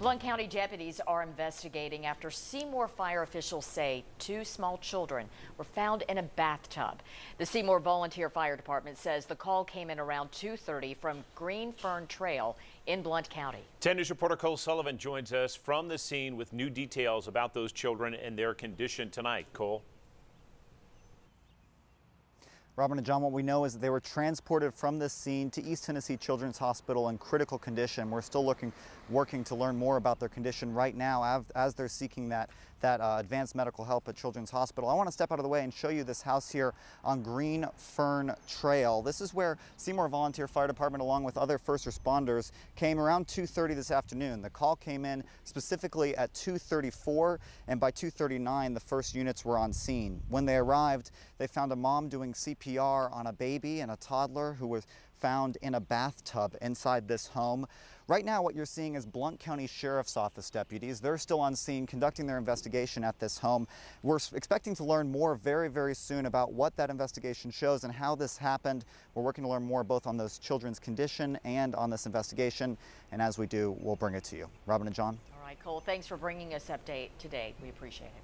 Blount County deputies are investigating after Seymour fire officials say two small children were found in a bathtub. The Seymour Volunteer Fire Department says the call came in around 2.30 from Greenfern Trail in Blount County. 10 News reporter Cole Sullivan joins us from the scene with new details about those children and their condition tonight. Cole. Robin and John, what we know is that they were transported from this scene to East Tennessee Children's Hospital in critical condition. We're still looking, working to learn more about their condition right now as, as they're seeking that, that uh, advanced medical help at Children's Hospital. I want to step out of the way and show you this house here on Green Fern Trail. This is where Seymour Volunteer Fire Department, along with other first responders, came around 2.30 this afternoon. The call came in specifically at 2.34, and by 2.39, the first units were on scene. When they arrived, they found a mom doing CPR CPR on a baby and a toddler who was found in a bathtub inside this home. Right now, what you're seeing is Blount County Sheriff's Office deputies. They're still on scene conducting their investigation at this home. We're expecting to learn more very, very soon about what that investigation shows and how this happened. We're working to learn more both on those children's condition and on this investigation. And as we do, we'll bring it to you. Robin and John. All right, Cole, thanks for bringing us update today. We appreciate it.